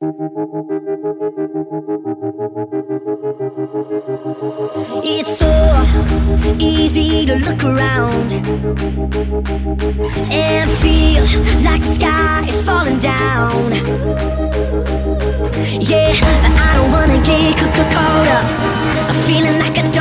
It's so easy to look around and feel like the sky is falling down. Yeah, I don't wanna get caught up. I'm feeling like a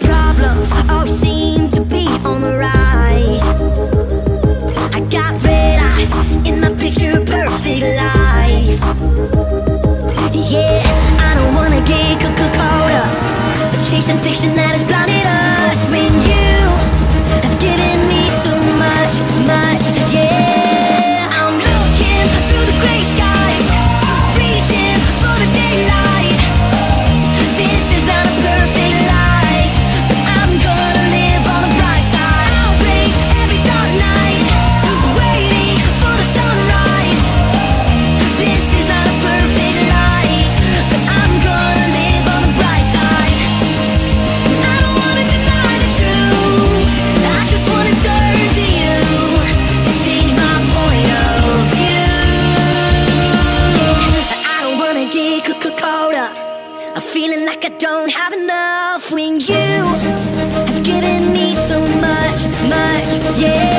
Problems always seem to be on the rise. I got red eyes in my picture perfect life. Yeah, I don't wanna get Coca-Cola, chasing fiction that is blinding. I'm feeling like I don't have enough when you have given me so much, much, yeah.